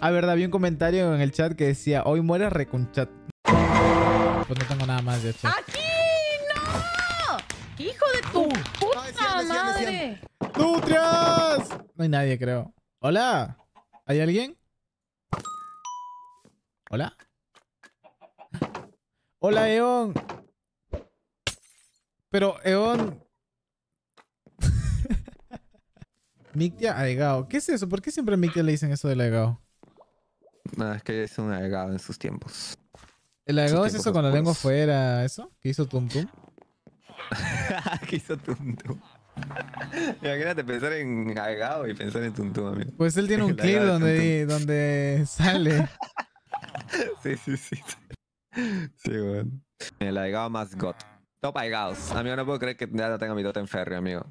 Ah, verdad, vi un comentario en el chat que decía, hoy mueres reconchat. Pues no tengo nada más de chat. ¡Aquí! ¡No! ¡Hijo de tu puta decían, decían, madre! ¡Nutrias! No hay nadie, creo. Hola. ¿Hay alguien? Hola. Hola, Eon. Pero, Eon. Mictia Aegao. ¿Qué es eso? ¿Por qué siempre a Mictia le dicen eso del Aegao? No, es que es un agregado en sus tiempos. ¿El Aegao es eso con la lengua fuera? ¿Eso? ¿Que hizo Tum Tum? ¿Qué hizo Tuntum? Imagínate pensar en agregado y pensar en Tuntum, amigo. Pues él tiene un clip donde, donde sale. Sí, sí, sí. Sí, weón. El agregado más got. Top agregados. Amigo, no puedo creer que ya tenga mi totem férreo, amigo.